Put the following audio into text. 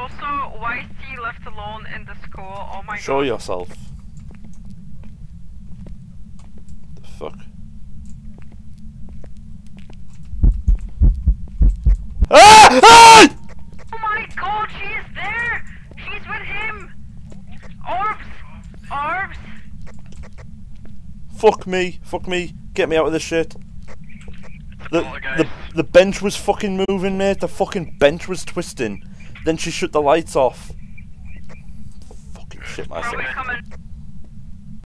Also, why is he left alone in the school? Oh my Show god. yourself. The fuck? Ah! Ah! Oh my god, she is there! She's with him! Orbs! Orbs! Fuck me, fuck me, get me out of this shit. The, the, the bench was fucking moving, mate. The fucking bench was twisting. Then she shut the lights off. Fucking shit myself.